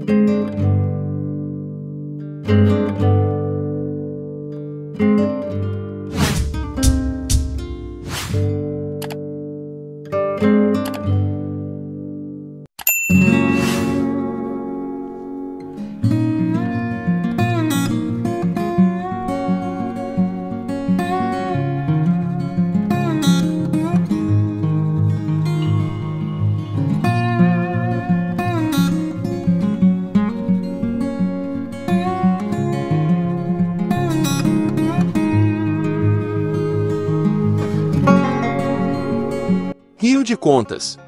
Música Rio de Contas.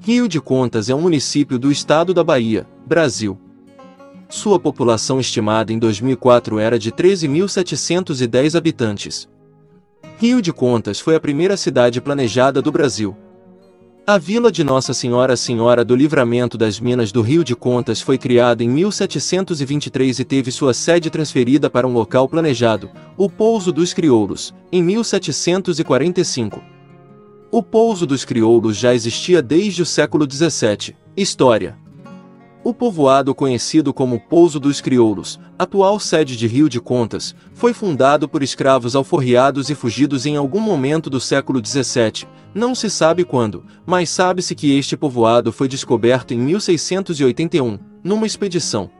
Rio de Contas é um município do estado da Bahia, Brasil. Sua população estimada em 2004 era de 13.710 habitantes. Rio de Contas foi a primeira cidade planejada do Brasil. A Vila de Nossa Senhora Senhora do Livramento das Minas do Rio de Contas foi criada em 1723 e teve sua sede transferida para um local planejado, o Pouso dos Crioulos, em 1745. O pouso dos crioulos já existia desde o século XVII. História O povoado conhecido como Pouso dos Crioulos, atual sede de Rio de Contas, foi fundado por escravos alforriados e fugidos em algum momento do século XVII, não se sabe quando, mas sabe-se que este povoado foi descoberto em 1681, numa expedição.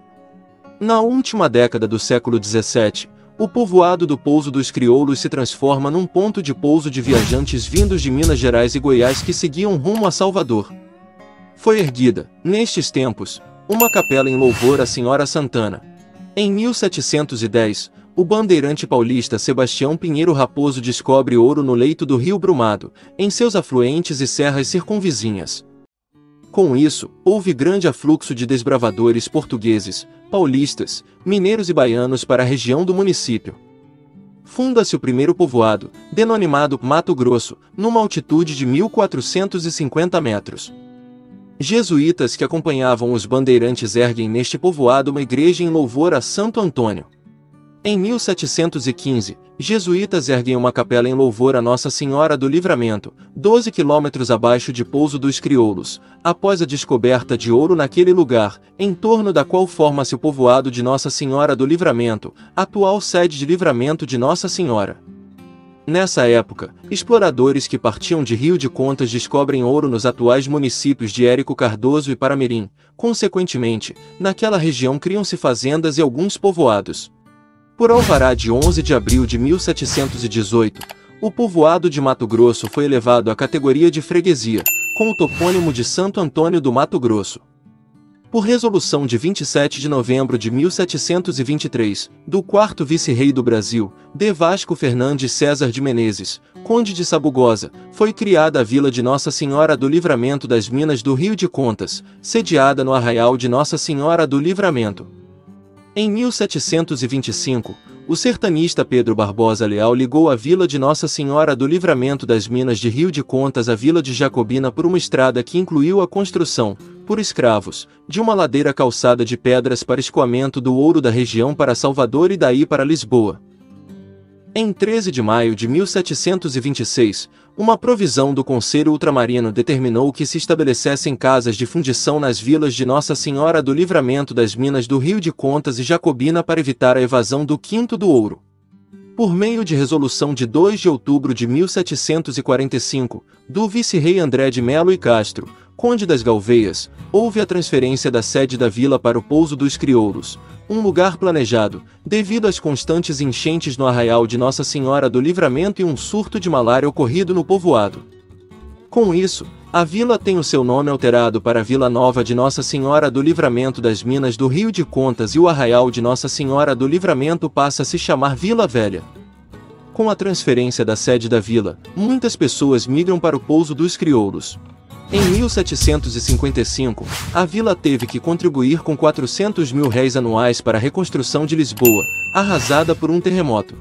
Na última década do século XVII, o povoado do Pouso dos Crioulos se transforma num ponto de pouso de viajantes vindos de Minas Gerais e Goiás que seguiam rumo a Salvador. Foi erguida, nestes tempos, uma capela em louvor à Senhora Santana. Em 1710, o bandeirante paulista Sebastião Pinheiro Raposo descobre ouro no leito do rio Brumado, em seus afluentes e serras circunvizinhas. Com isso, houve grande afluxo de desbravadores portugueses, paulistas, mineiros e baianos para a região do município. Funda-se o primeiro povoado, denominado Mato Grosso, numa altitude de 1450 metros. Jesuítas que acompanhavam os bandeirantes erguem neste povoado uma igreja em louvor a Santo Antônio. Em 1715, jesuítas erguem uma capela em louvor a Nossa Senhora do Livramento, 12 quilômetros abaixo de Pouso dos Crioulos, após a descoberta de ouro naquele lugar, em torno da qual forma-se o povoado de Nossa Senhora do Livramento, atual sede de Livramento de Nossa Senhora. Nessa época, exploradores que partiam de Rio de Contas descobrem ouro nos atuais municípios de Érico Cardoso e Paramirim. Consequentemente, naquela região criam-se fazendas e alguns povoados. Por alvará de 11 de abril de 1718, o povoado de Mato Grosso foi elevado à categoria de freguesia, com o topônimo de Santo Antônio do Mato Grosso. Por resolução de 27 de novembro de 1723, do quarto vice-rei do Brasil, D. Vasco Fernandes César de Menezes, conde de Sabugosa, foi criada a vila de Nossa Senhora do Livramento das Minas do Rio de Contas, sediada no arraial de Nossa Senhora do Livramento. Em 1725, o sertanista Pedro Barbosa Leal ligou a vila de Nossa Senhora do Livramento das Minas de Rio de Contas à vila de Jacobina por uma estrada que incluiu a construção, por escravos, de uma ladeira calçada de pedras para escoamento do ouro da região para Salvador e daí para Lisboa. Em 13 de maio de 1726, uma provisão do Conselho Ultramarino determinou que se estabelecessem casas de fundição nas vilas de Nossa Senhora do Livramento das Minas do Rio de Contas e Jacobina para evitar a evasão do quinto do ouro. Por meio de resolução de 2 de outubro de 1745, do vice-rei André de Melo e Castro, conde das Galveias, houve a transferência da sede da vila para o Pouso dos Crioulos, um lugar planejado, devido às constantes enchentes no arraial de Nossa Senhora do Livramento e um surto de malária ocorrido no povoado. Com isso, a vila tem o seu nome alterado para Vila Nova de Nossa Senhora do Livramento das Minas do Rio de Contas e o arraial de Nossa Senhora do Livramento passa a se chamar Vila Velha. Com a transferência da sede da vila, muitas pessoas migram para o pouso dos crioulos. Em 1755, a vila teve que contribuir com 400 mil réis anuais para a reconstrução de Lisboa, arrasada por um terremoto.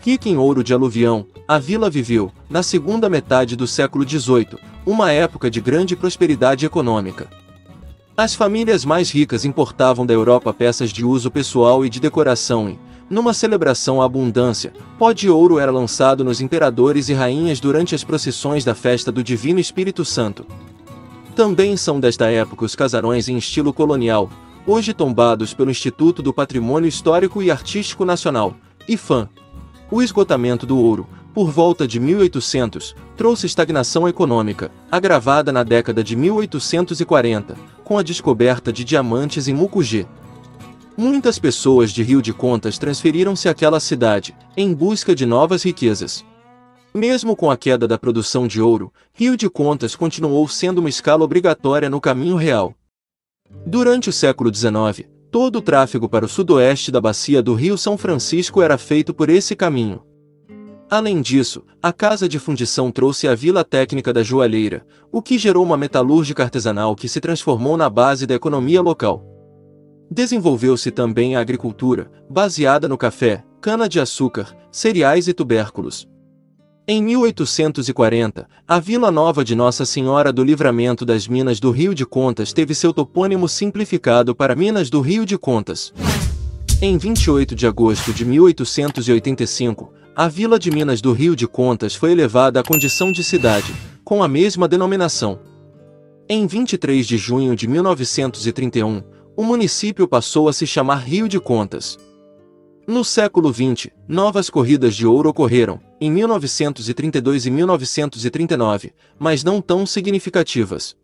Rica em ouro de aluvião, a vila viveu, na segunda metade do século XVIII, uma época de grande prosperidade econômica. As famílias mais ricas importavam da Europa peças de uso pessoal e de decoração e, numa celebração à abundância, pó de ouro era lançado nos imperadores e rainhas durante as procissões da festa do Divino Espírito Santo. Também são desta época os casarões em estilo colonial, hoje tombados pelo Instituto do Patrimônio Histórico e Artístico Nacional, IFAM. O esgotamento do ouro, por volta de 1800, trouxe estagnação econômica, agravada na década de 1840, com a descoberta de diamantes em Mucugê. Muitas pessoas de Rio de Contas transferiram-se àquela cidade, em busca de novas riquezas. Mesmo com a queda da produção de ouro, Rio de Contas continuou sendo uma escala obrigatória no caminho real. Durante o século XIX, todo o tráfego para o sudoeste da bacia do Rio São Francisco era feito por esse caminho. Além disso, a casa de fundição trouxe a Vila Técnica da Joalheira, o que gerou uma metalúrgica artesanal que se transformou na base da economia local. Desenvolveu-se também a agricultura, baseada no café, cana-de-açúcar, cereais e tubérculos. Em 1840, a Vila Nova de Nossa Senhora do Livramento das Minas do Rio de Contas teve seu topônimo simplificado para Minas do Rio de Contas. Em 28 de agosto de 1885, a Vila de Minas do Rio de Contas foi elevada à condição de cidade, com a mesma denominação. Em 23 de junho de 1931, o município passou a se chamar Rio de Contas. No século XX, novas corridas de ouro ocorreram, em 1932 e 1939, mas não tão significativas.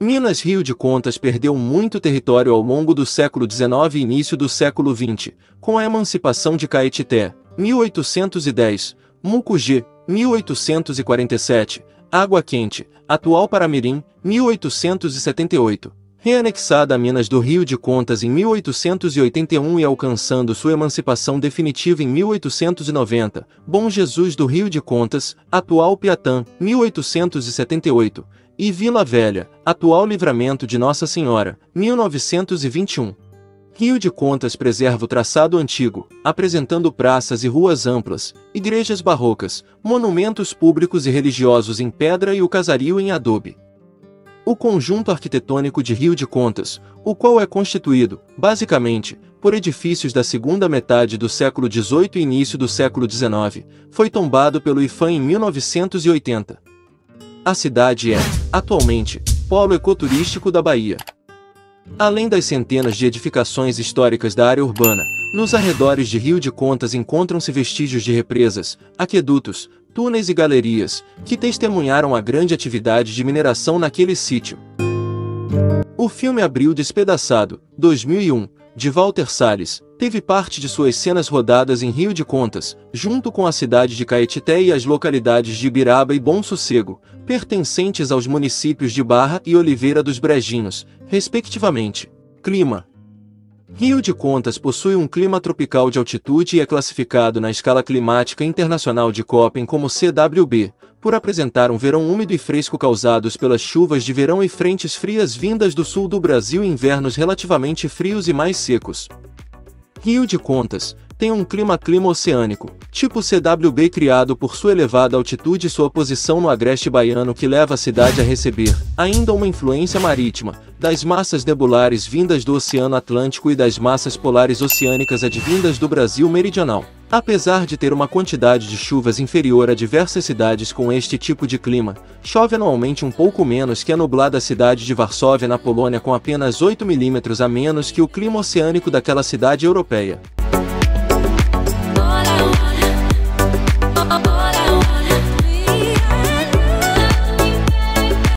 Minas Rio de Contas perdeu muito território ao longo do século XIX e início do século XX, com a emancipação de Caetité, 1810, Mucugê, 1847, Água Quente, atual Paramirim, 1878, reanexada a Minas do Rio de Contas em 1881 e alcançando sua emancipação definitiva em 1890, Bom Jesus do Rio de Contas, atual Piatã, 1878, e Vila Velha, atual Livramento de Nossa Senhora, 1921. Rio de Contas preserva o traçado antigo, apresentando praças e ruas amplas, igrejas barrocas, monumentos públicos e religiosos em pedra e o casario em adobe o conjunto arquitetônico de Rio de Contas, o qual é constituído, basicamente, por edifícios da segunda metade do século XVIII e início do século XIX, foi tombado pelo IFAM em 1980. A cidade é, atualmente, polo ecoturístico da Bahia. Além das centenas de edificações históricas da área urbana, nos arredores de Rio de Contas encontram-se vestígios de represas, aquedutos, túneis e galerias, que testemunharam a grande atividade de mineração naquele sítio. O filme Abril Despedaçado, 2001, de Walter Salles, teve parte de suas cenas rodadas em Rio de Contas, junto com a cidade de Caetité e as localidades de Ibiraba e Bom Sossego, pertencentes aos municípios de Barra e Oliveira dos Brejinhos, respectivamente. Clima Rio de Contas possui um clima tropical de altitude e é classificado na escala climática internacional de Köppen como CWB, por apresentar um verão úmido e fresco causados pelas chuvas de verão e frentes frias vindas do sul do Brasil e invernos relativamente frios e mais secos. Rio de Contas tem um clima-clima oceânico, tipo CWB criado por sua elevada altitude e sua posição no agreste baiano que leva a cidade a receber, ainda uma influência marítima, das massas nebulares vindas do Oceano Atlântico e das massas polares oceânicas advindas do Brasil meridional. Apesar de ter uma quantidade de chuvas inferior a diversas cidades com este tipo de clima, chove anualmente um pouco menos que a nublada cidade de Varsóvia na Polônia com apenas 8 milímetros a menos que o clima oceânico daquela cidade europeia.